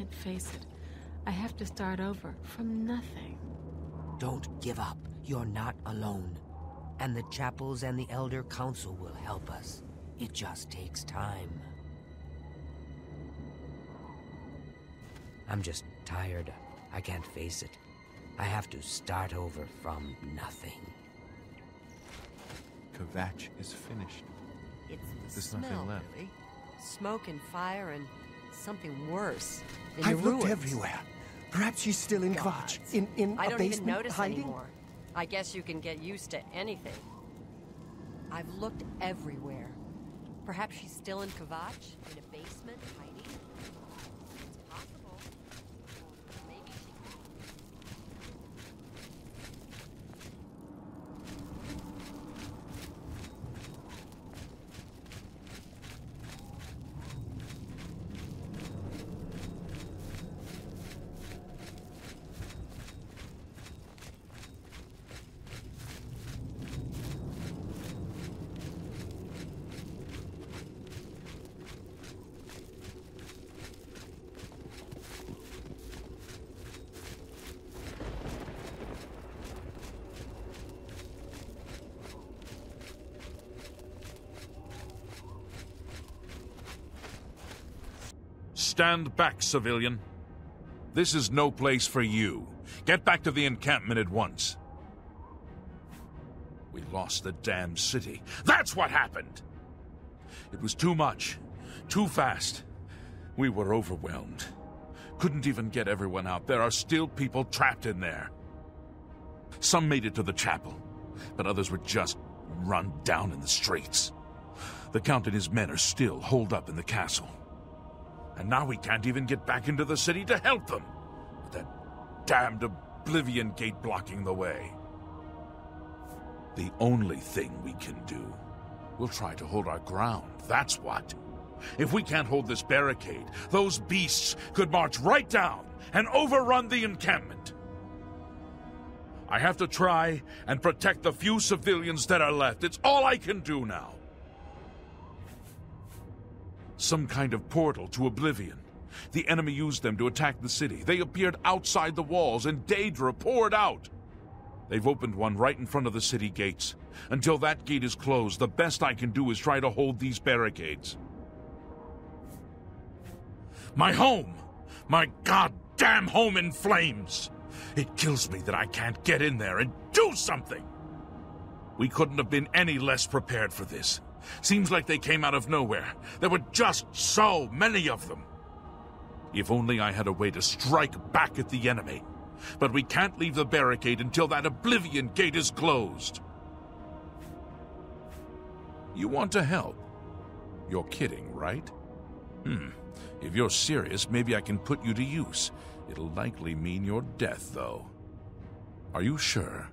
can't face it. I have to start over from nothing. Don't give up. You're not alone. And the chapels and the Elder Council will help us. It just takes time. I'm just tired. I can't face it. I have to start over from nothing. Kvatch is finished. It's the There's smell, nothing left. Billy. Smoke and fire and something worse. I've looked ruins. everywhere. Perhaps she's still in Kvatch. In, in I a don't basement even notice hiding? anymore. I guess you can get used to anything. I've looked everywhere. Perhaps she's still in Kvatch, in a basement, hiding. Stand back, civilian. This is no place for you. Get back to the encampment at once. We lost the damn city. That's what happened! It was too much. Too fast. We were overwhelmed. Couldn't even get everyone out. There are still people trapped in there. Some made it to the chapel, but others were just run down in the streets. The Count and his men are still holed up in the castle. And now we can't even get back into the city to help them. With that damned Oblivion Gate blocking the way. The only thing we can do. We'll try to hold our ground, that's what. If we can't hold this barricade, those beasts could march right down and overrun the encampment. I have to try and protect the few civilians that are left. It's all I can do now. Some kind of portal to oblivion. The enemy used them to attack the city. They appeared outside the walls, and Daedra poured out. They've opened one right in front of the city gates. Until that gate is closed, the best I can do is try to hold these barricades. My home! My goddamn home in flames! It kills me that I can't get in there and do something! We couldn't have been any less prepared for this. Seems like they came out of nowhere. There were just so many of them. If only I had a way to strike back at the enemy. But we can't leave the barricade until that Oblivion Gate is closed. You want to help? You're kidding, right? Hmm. If you're serious, maybe I can put you to use. It'll likely mean your death, though. Are you sure?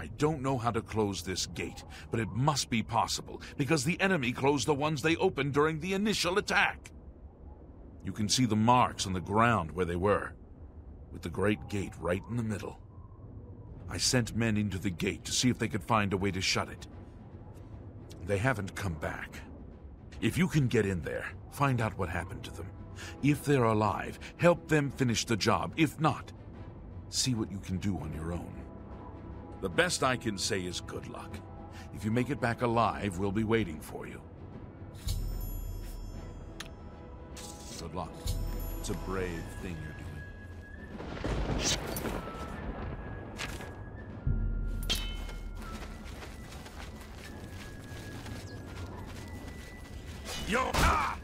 I don't know how to close this gate, but it must be possible, because the enemy closed the ones they opened during the initial attack. You can see the marks on the ground where they were, with the great gate right in the middle. I sent men into the gate to see if they could find a way to shut it. They haven't come back. If you can get in there, find out what happened to them. If they're alive, help them finish the job. If not, see what you can do on your own. The best I can say is good luck. If you make it back alive, we'll be waiting for you. Good luck. It's a brave thing you're doing. Yo! Ah!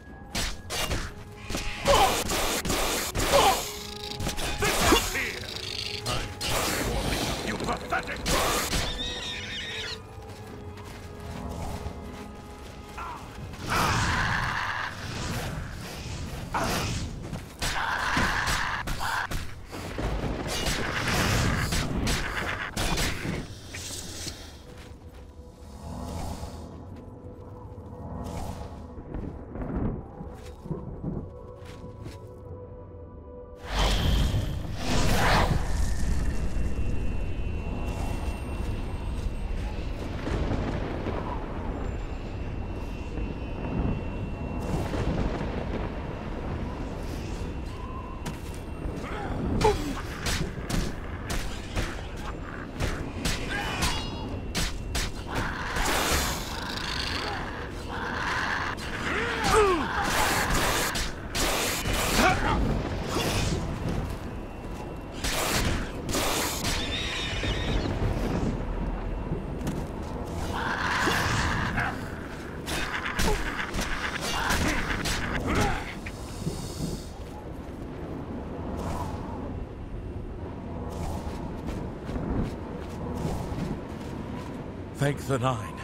Thank the Nine.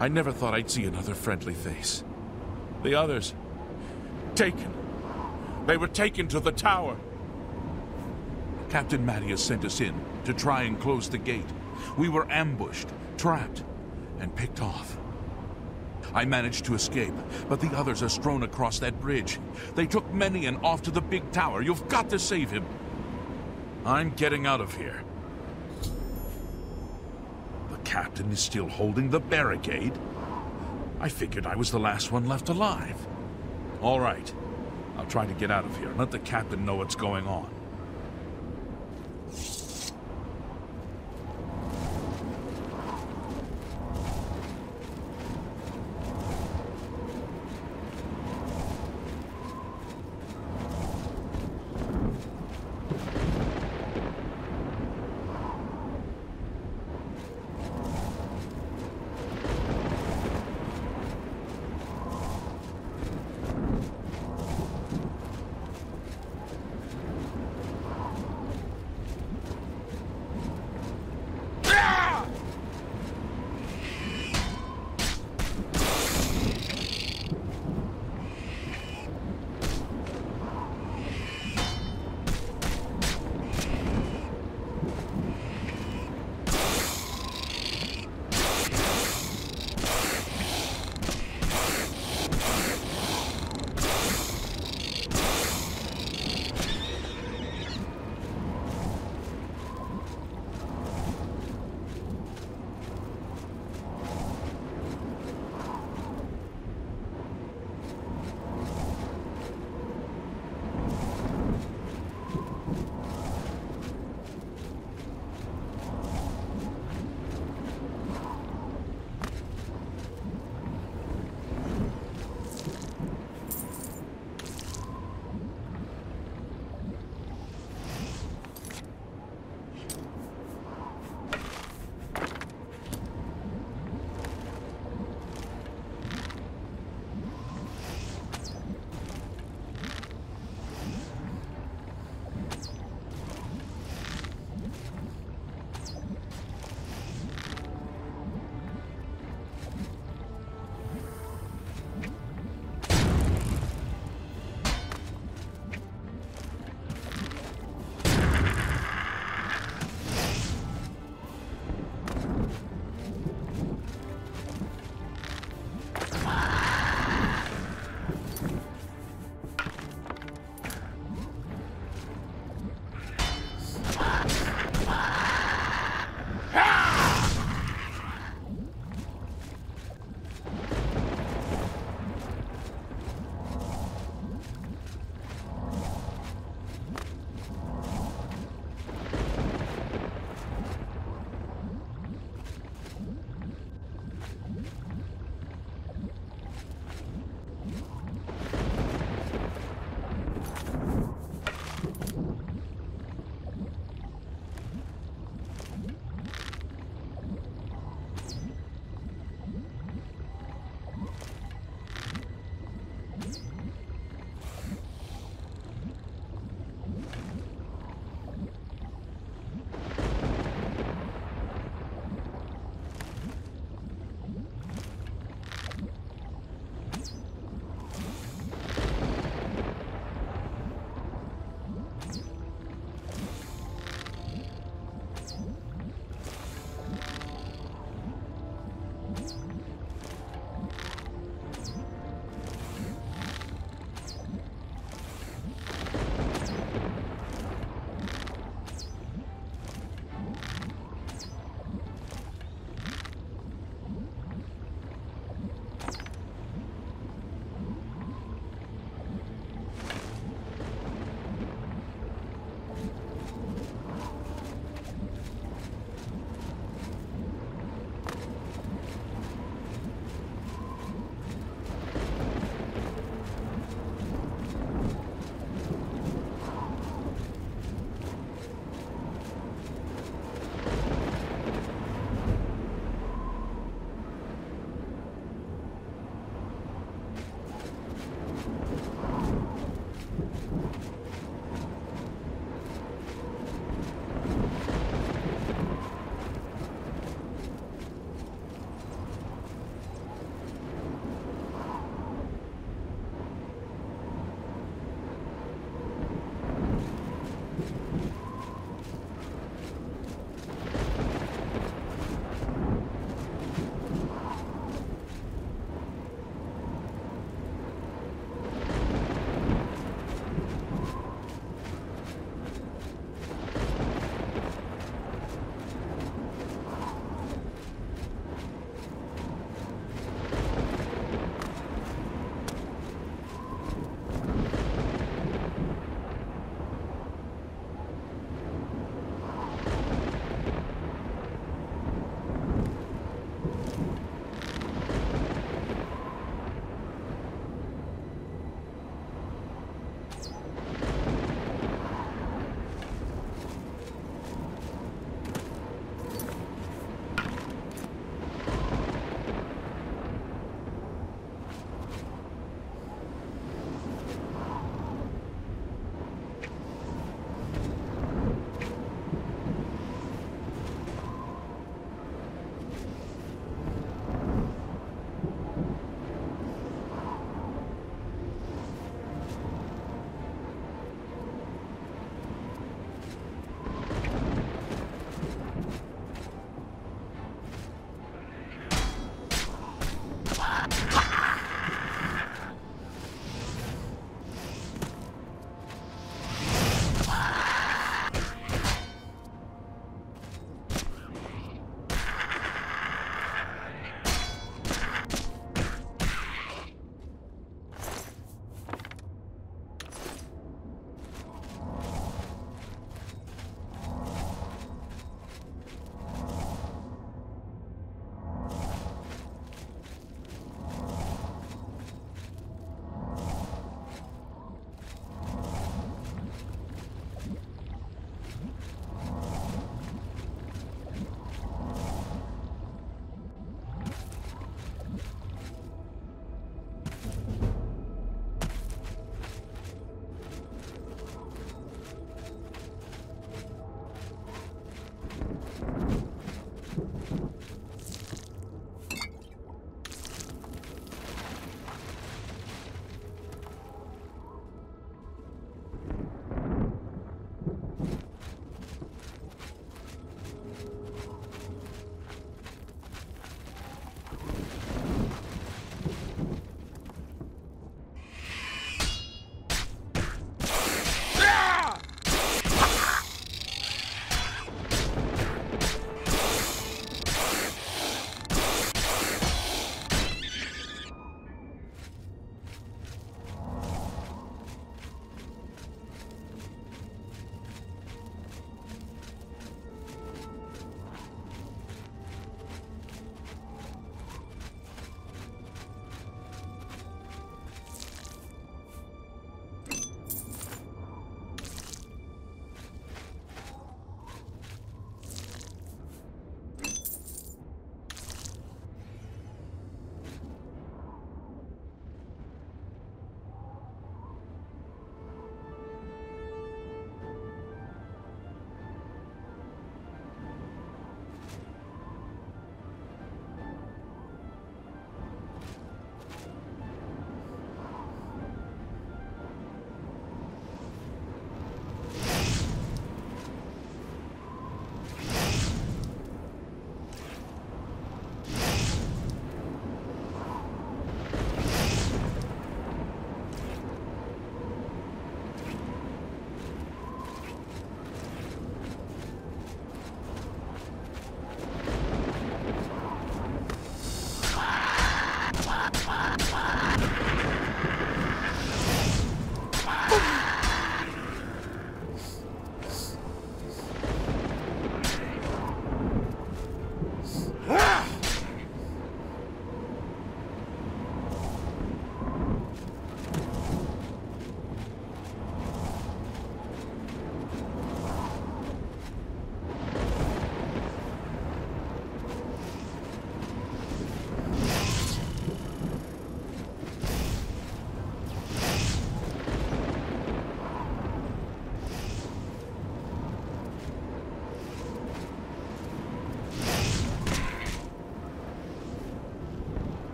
I never thought I'd see another friendly face. The others... taken. They were taken to the tower. Captain Matius sent us in to try and close the gate. We were ambushed, trapped, and picked off. I managed to escape, but the others are strewn across that bridge. They took Menien off to the big tower. You've got to save him. I'm getting out of here. Captain is still holding the barricade. I figured I was the last one left alive. All right. I'll try to get out of here and let the captain know what's going on.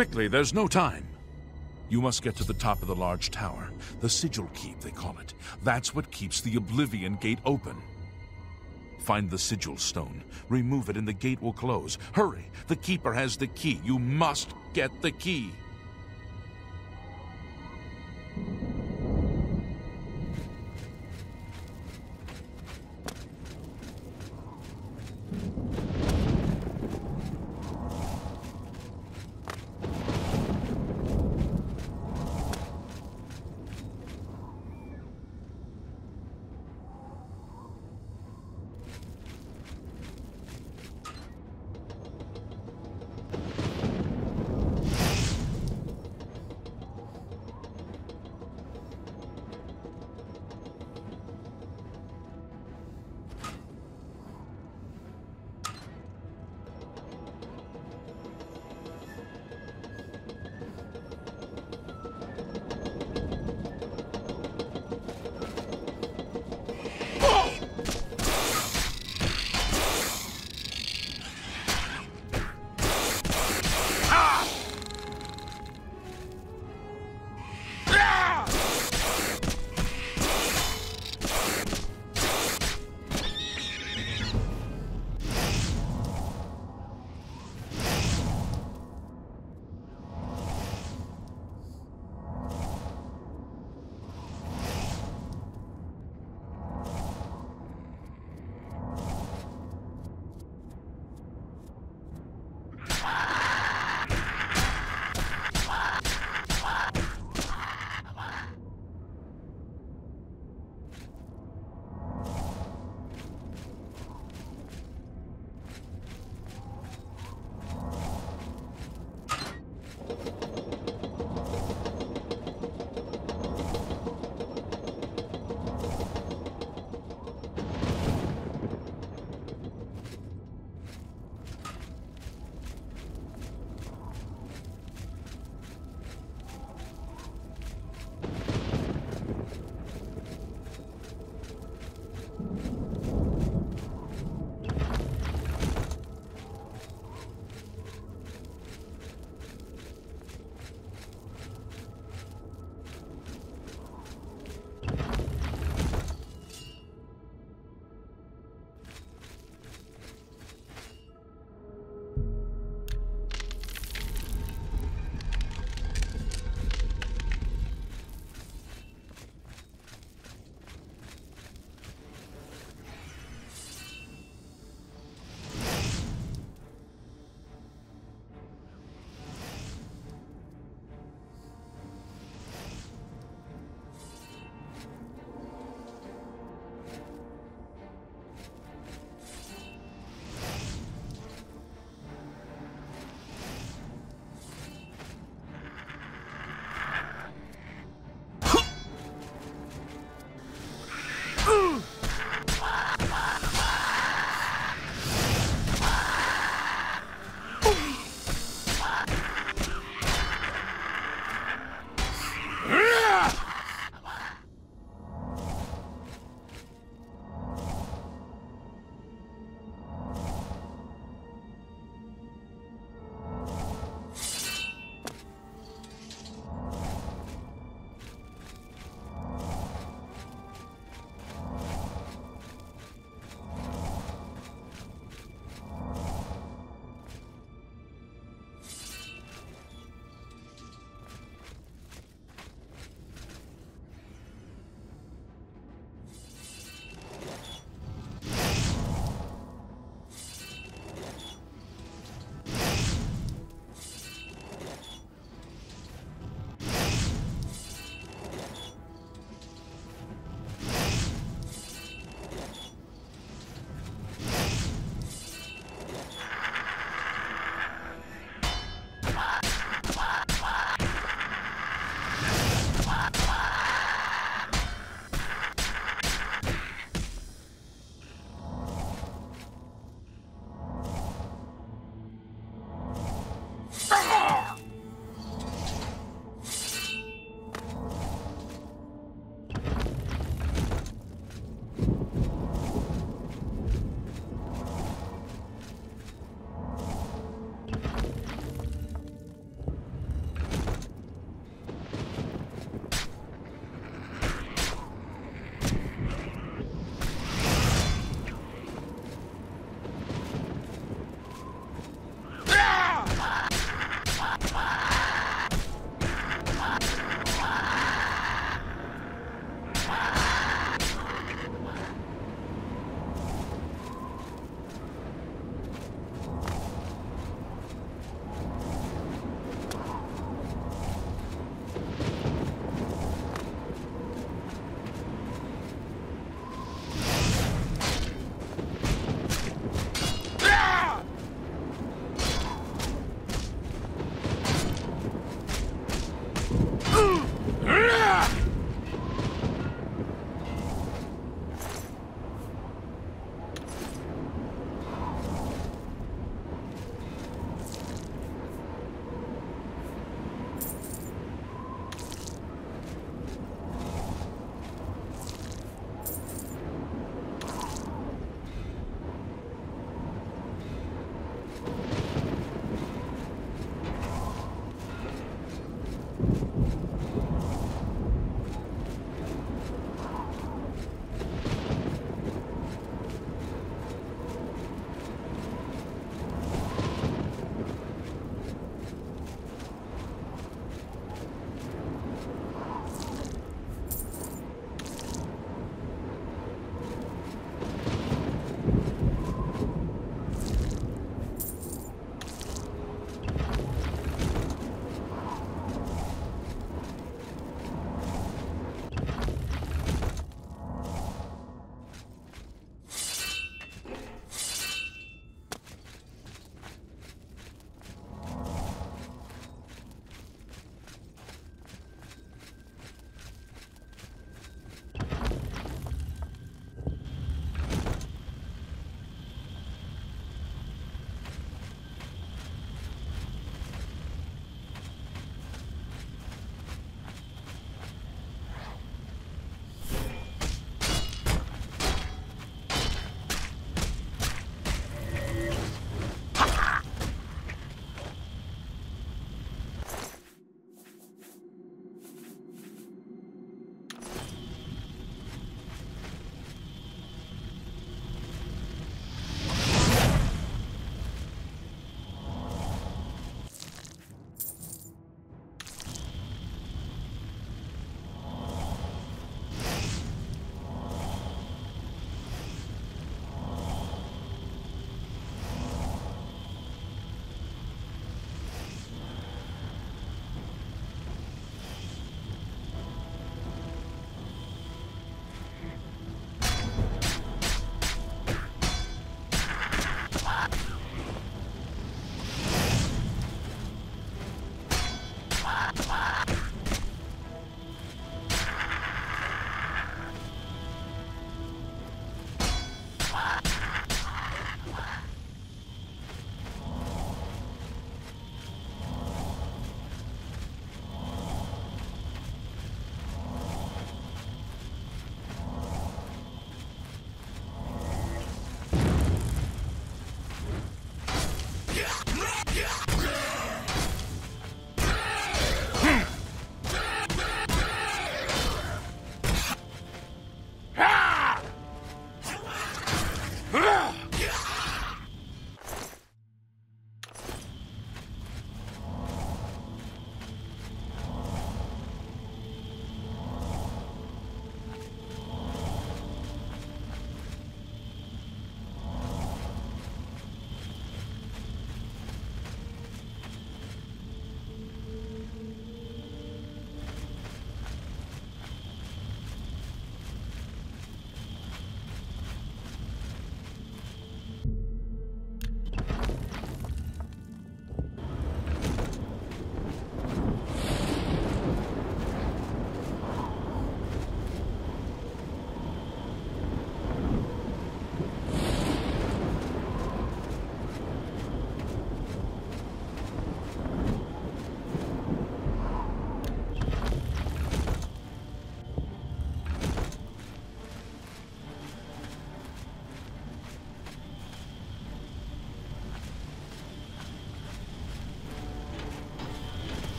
Quickly! There's no time! You must get to the top of the large tower. The Sigil Keep, they call it. That's what keeps the Oblivion Gate open. Find the Sigil Stone. Remove it and the gate will close. Hurry! The Keeper has the key. You must get the key.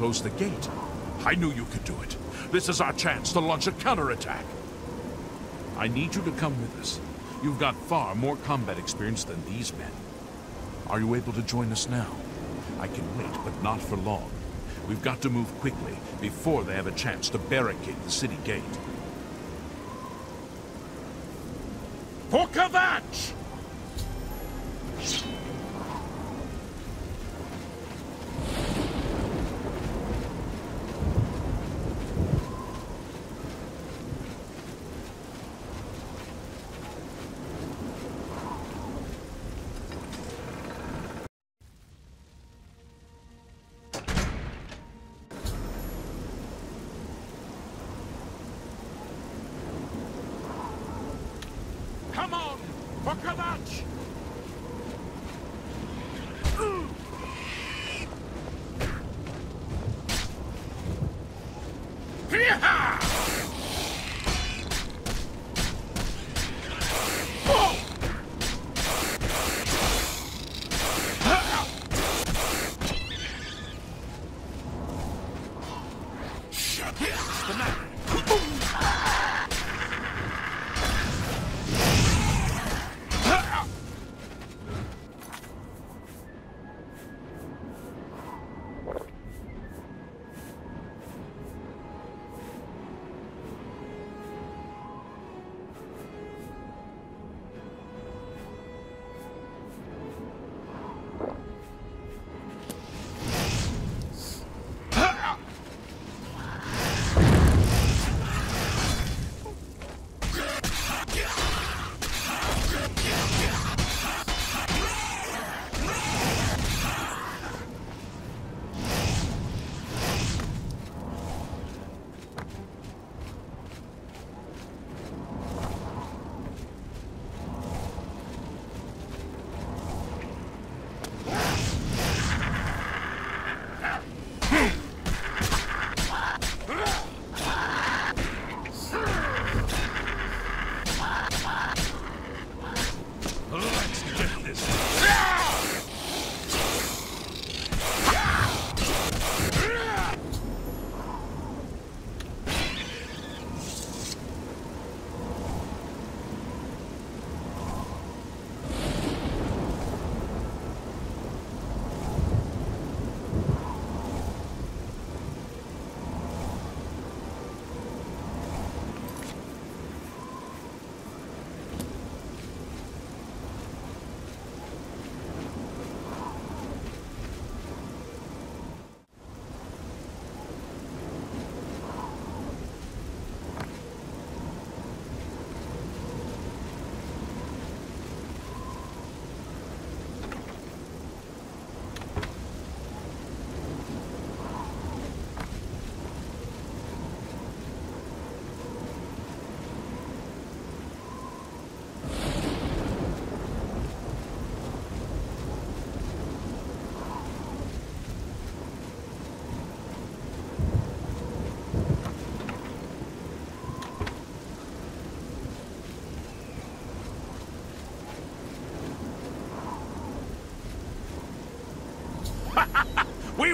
Close the gate. I knew you could do it. This is our chance to launch a counterattack. I need you to come with us. You've got far more combat experience than these men. Are you able to join us now? I can wait, but not for long. We've got to move quickly before they have a chance to barricade the city gate.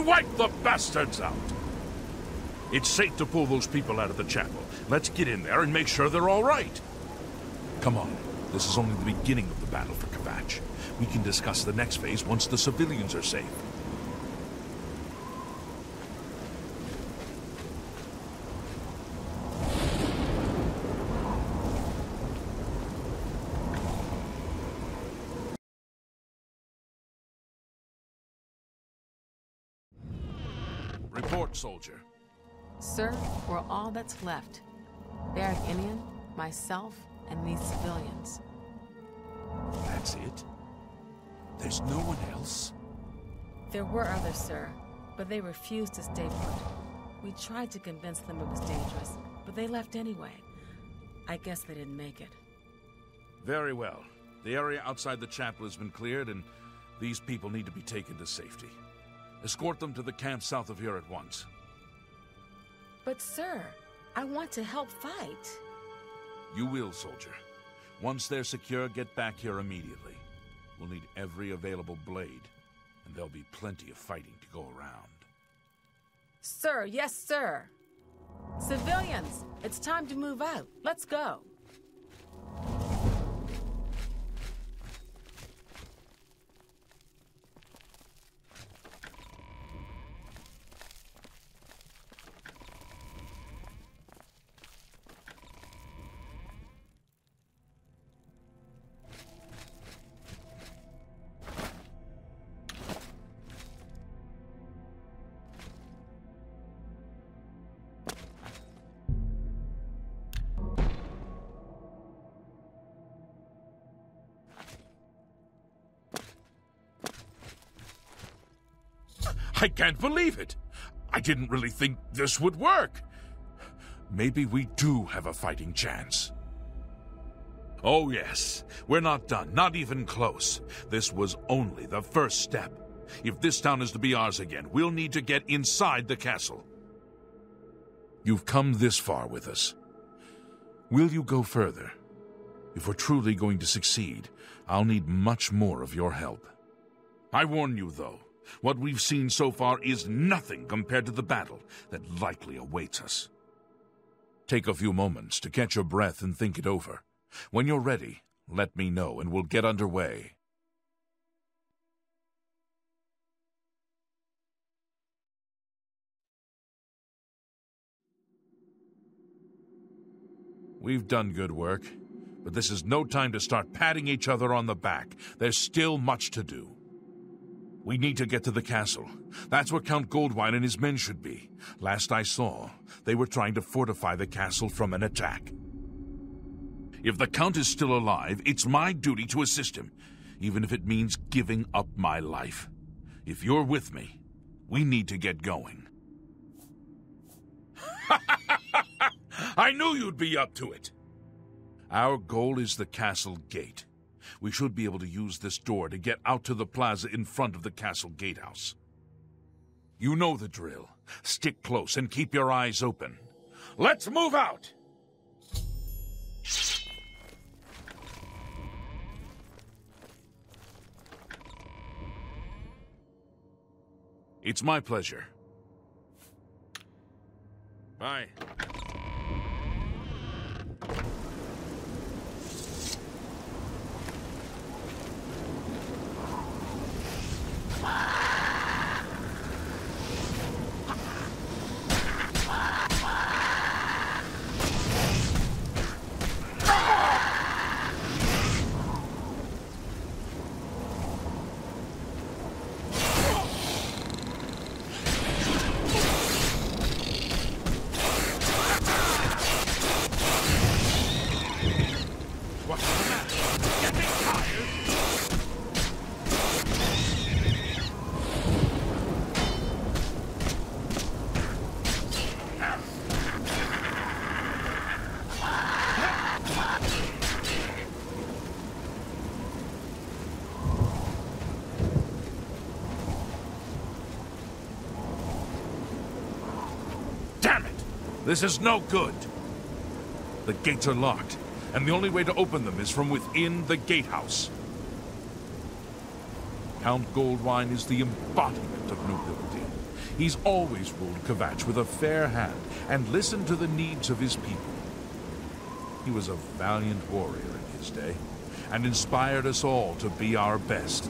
We wiped the bastards out. It's safe to pull those people out of the chapel. Let's get in there and make sure they're all right. Come on. This is only the beginning of the battle for Kvatch. We can discuss the next phase once the civilians are safe. Soldier. Sir, we're all that's left. Berich Inian, myself, and these civilians. That's it? There's no one else? There were others, sir, but they refused to stay put. We tried to convince them it was dangerous, but they left anyway. I guess they didn't make it. Very well. The area outside the chapel has been cleared, and these people need to be taken to safety. Escort them to the camp south of here at once. But, sir, I want to help fight. You will, soldier. Once they're secure, get back here immediately. We'll need every available blade, and there'll be plenty of fighting to go around. Sir, yes, sir. Civilians, it's time to move out. Let's go. Can't believe it. I didn't really think this would work. Maybe we do have a fighting chance. Oh, yes. We're not done. Not even close. This was only the first step. If this town is to be ours again, we'll need to get inside the castle. You've come this far with us. Will you go further? If we're truly going to succeed, I'll need much more of your help. I warn you, though, what we've seen so far is nothing compared to the battle that likely awaits us. Take a few moments to catch your breath and think it over. When you're ready, let me know and we'll get underway. We've done good work, but this is no time to start patting each other on the back. There's still much to do. We need to get to the castle. That's where Count Goldwine and his men should be. Last I saw, they were trying to fortify the castle from an attack. If the Count is still alive, it's my duty to assist him, even if it means giving up my life. If you're with me, we need to get going. I knew you'd be up to it. Our goal is the castle gate. We should be able to use this door to get out to the plaza in front of the castle gatehouse. You know the drill. Stick close and keep your eyes open. Let's move out! It's my pleasure. Bye. This is no good. The gates are locked, and the only way to open them is from within the gatehouse. Count Goldwine is the embodiment of nobility. He's always ruled Kvatch with a fair hand and listened to the needs of his people. He was a valiant warrior in his day and inspired us all to be our best.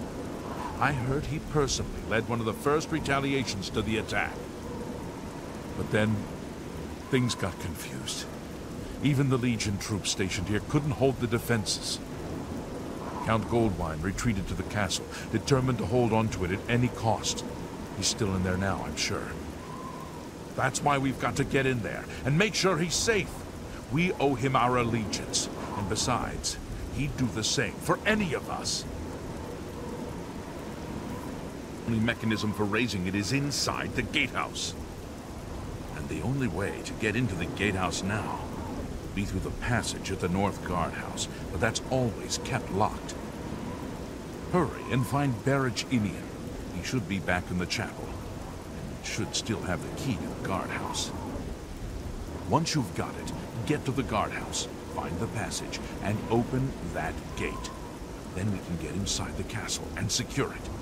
I heard he personally led one of the first retaliations to the attack. But then, things got confused. Even the Legion troops stationed here couldn't hold the defenses. Count Goldwine retreated to the castle, determined to hold on to it at any cost. He's still in there now, I'm sure. That's why we've got to get in there and make sure he's safe. We owe him our allegiance, and besides, he'd do the same for any of us. The only mechanism for raising it is inside the gatehouse. The only way to get into the gatehouse now be through the passage at the North Guardhouse, but that's always kept locked. Hurry and find Berich Inian. He should be back in the chapel, and should still have the key to the guardhouse. Once you've got it, get to the guardhouse, find the passage, and open that gate. Then we can get inside the castle and secure it.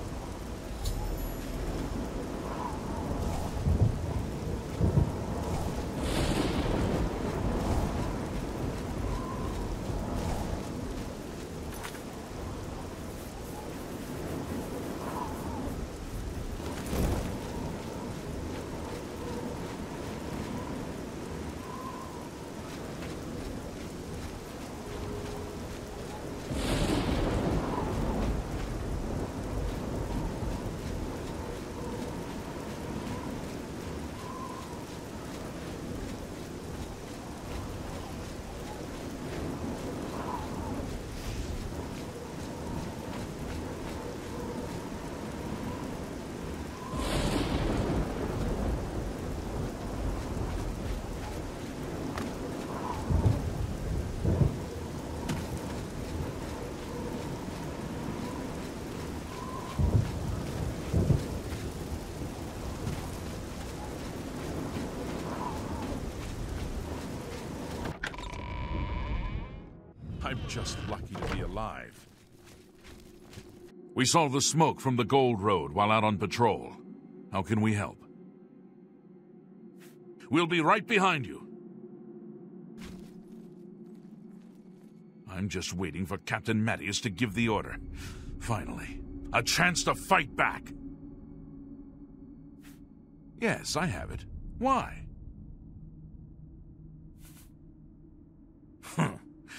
Just lucky to be alive. We saw the smoke from the Gold Road while out on patrol. How can we help? We'll be right behind you. I'm just waiting for Captain Matius to give the order. Finally, a chance to fight back. Yes, I have it. Why?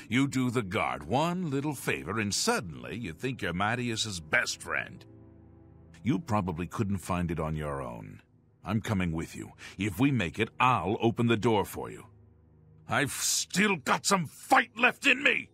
You do the guard one little favor, and suddenly you think you're Matius's best friend. You probably couldn't find it on your own. I'm coming with you. If we make it, I'll open the door for you. I've still got some fight left in me!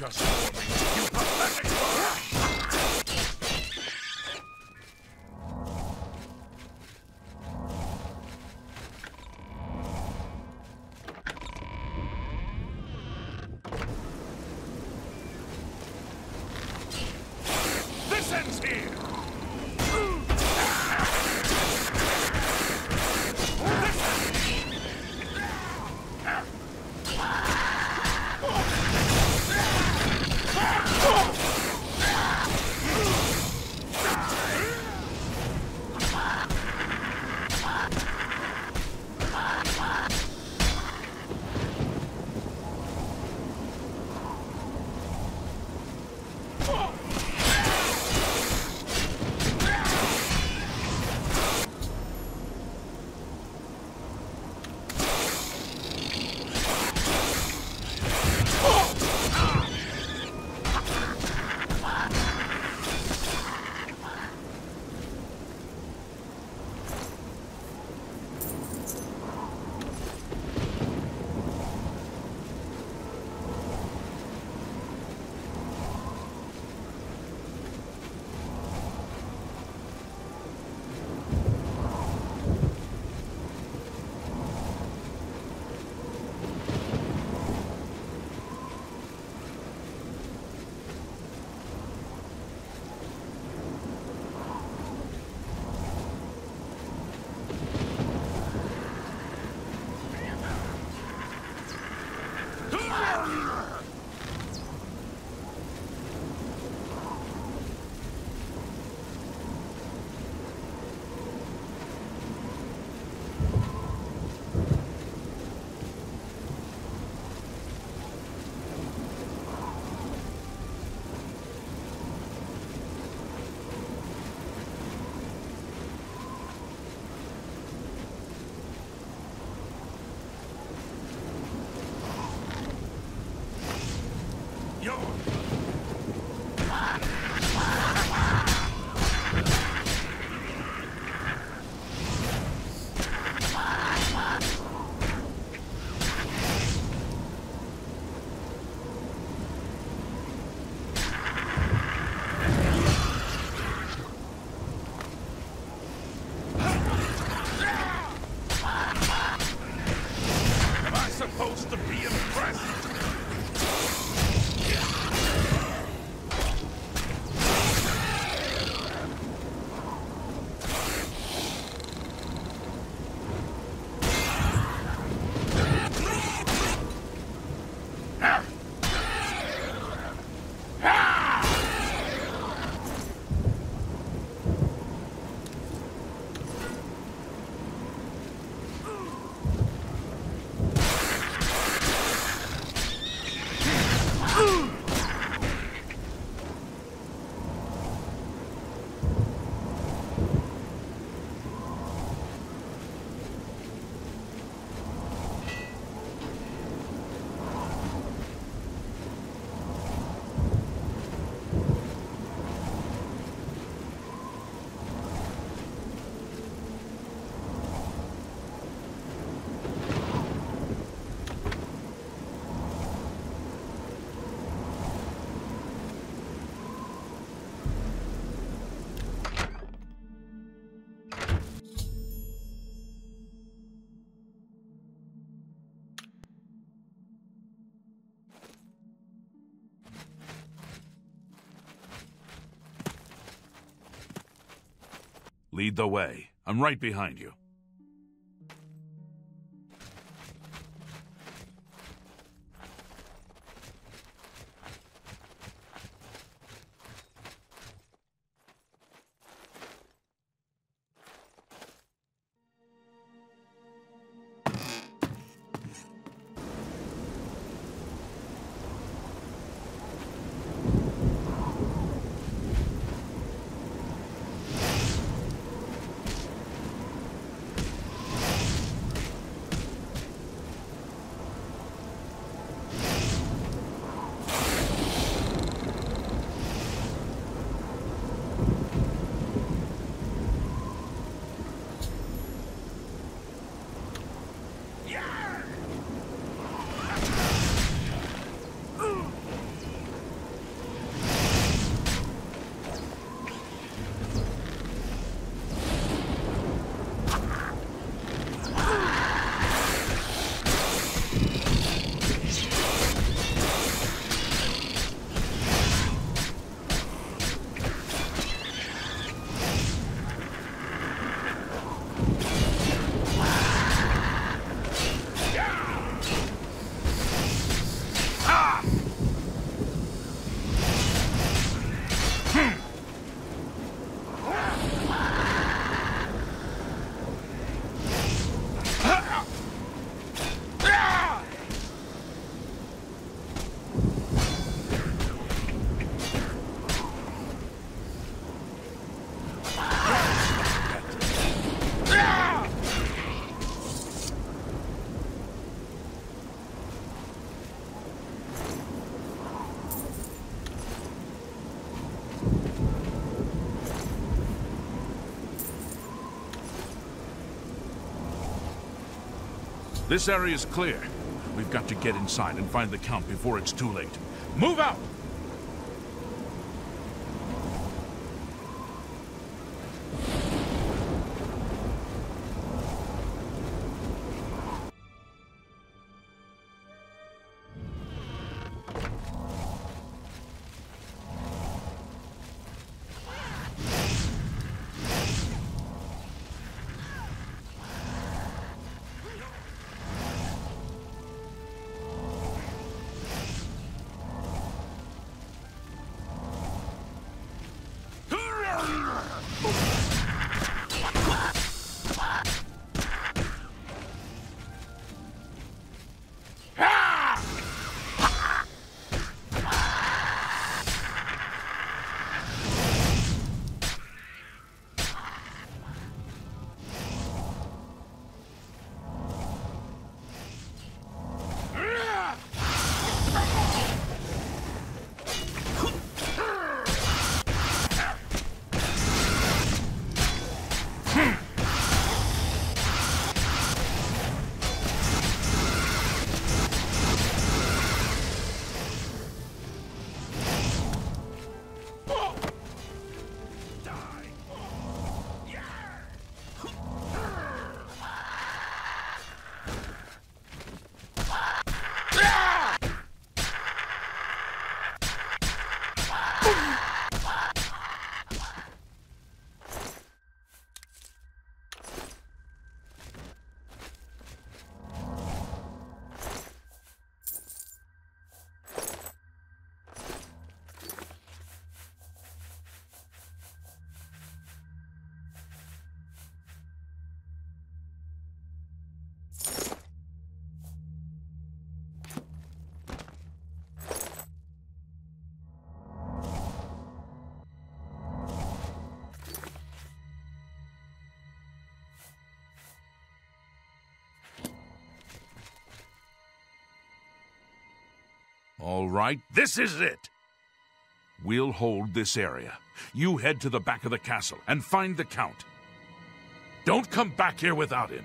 Just Lead the way. I'm right behind you. This area is clear. We've got to get inside and find the Count before it's too late. Move out! Right, this is it. We'll hold this area. You head to the back of the castle and find the Count. Don't come back here without him.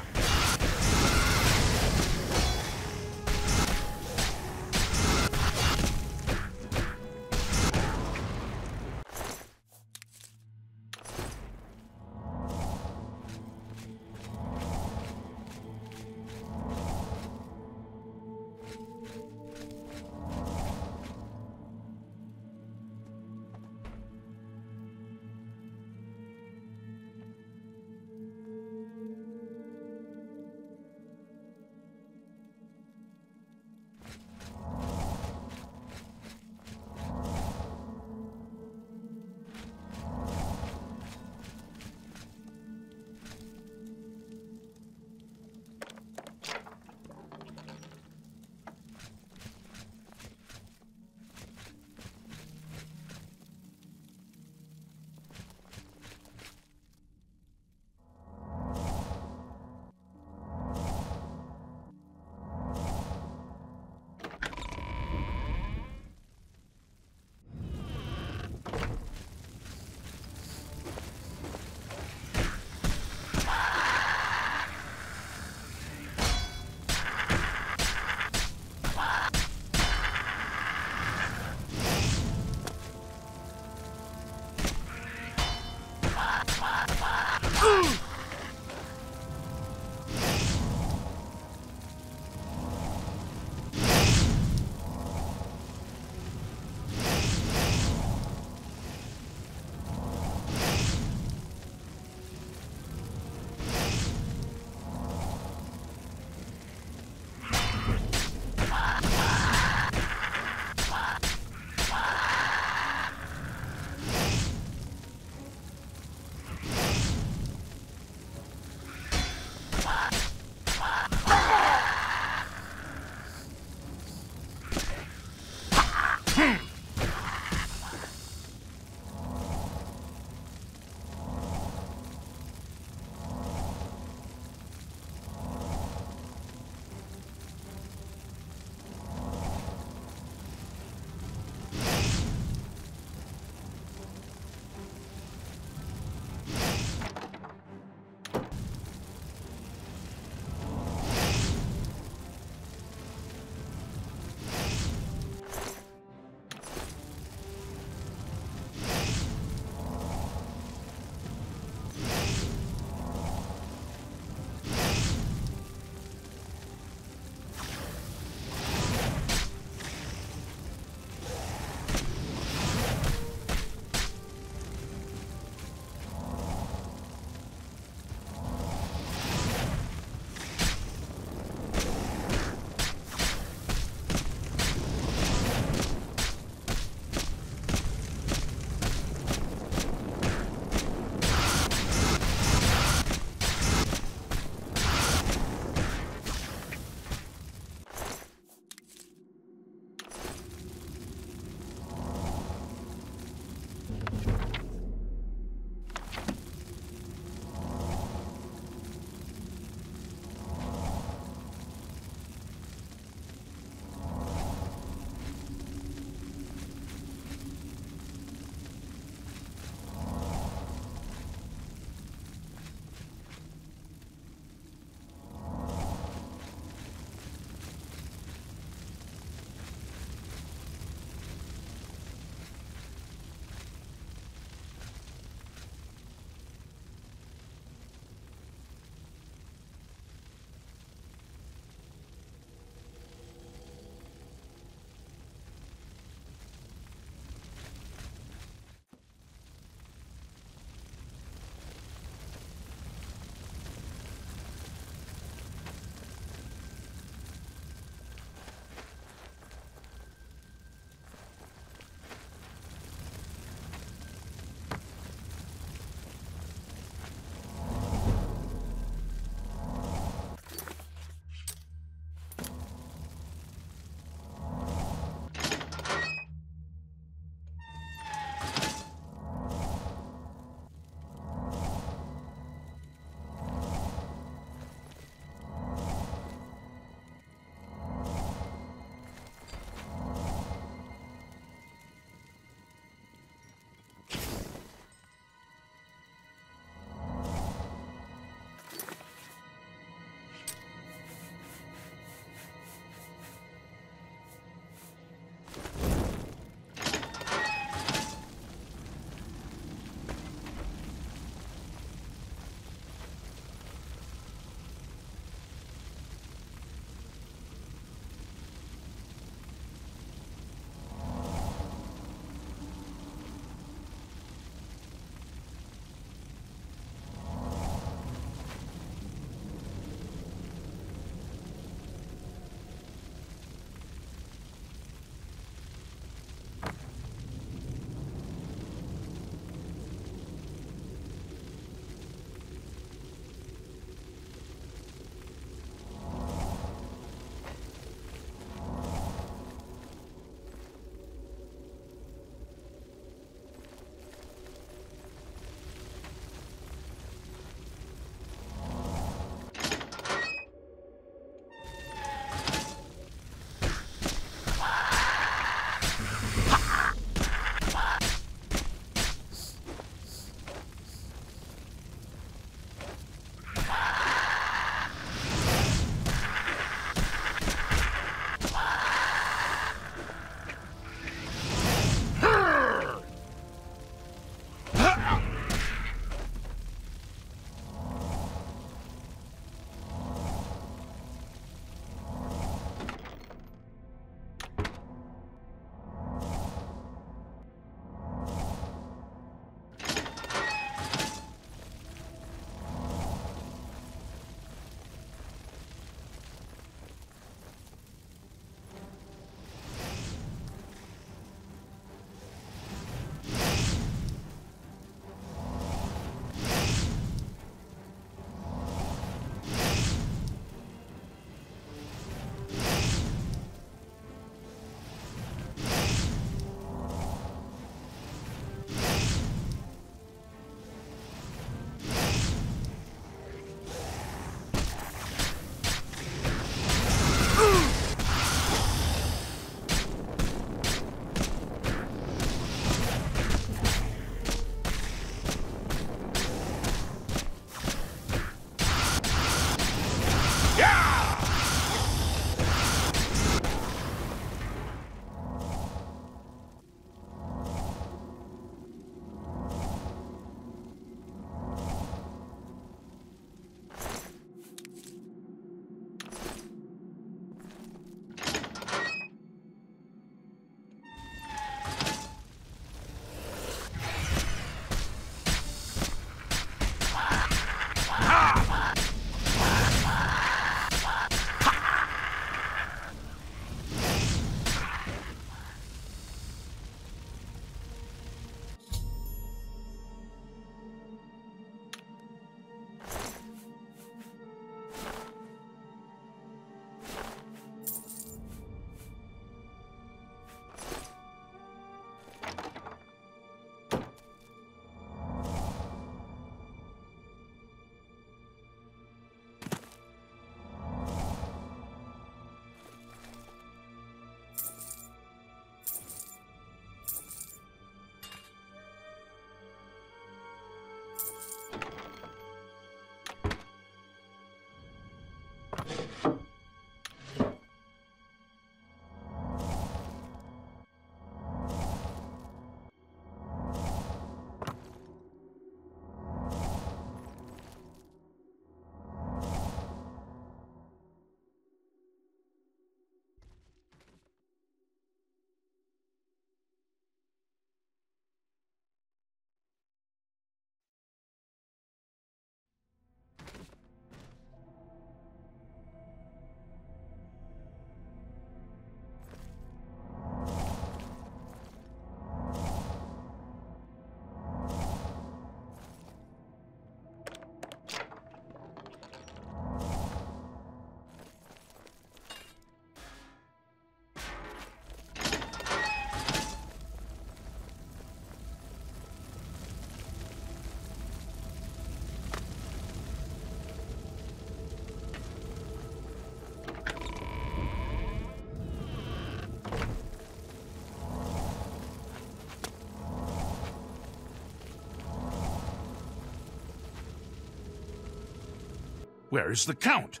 Where is the Count?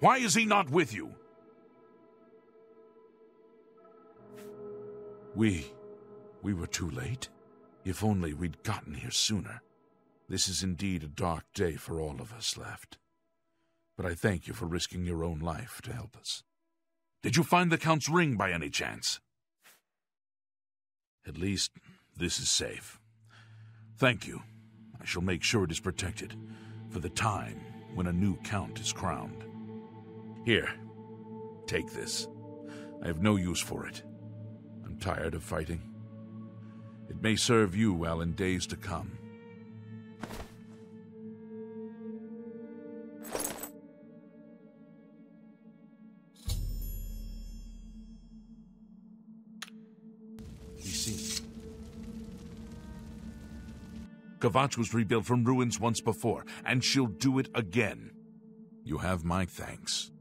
Why is he not with you? We. we were too late. If only we'd gotten here sooner. This is indeed a dark day for all of us left. But I thank you for risking your own life to help us. Did you find the Count's ring by any chance? At least, this is safe. Thank you. I shall make sure it is protected for the time when a new Count is crowned. Here, take this. I have no use for it. I'm tired of fighting. It may serve you well in days to come. Kvatch was rebuilt from ruins once before, and she'll do it again. You have my thanks.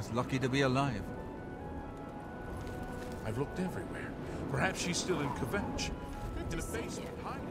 Just lucky to be alive. I've looked everywhere. Perhaps she's still in Kvatch. In a basement hiding.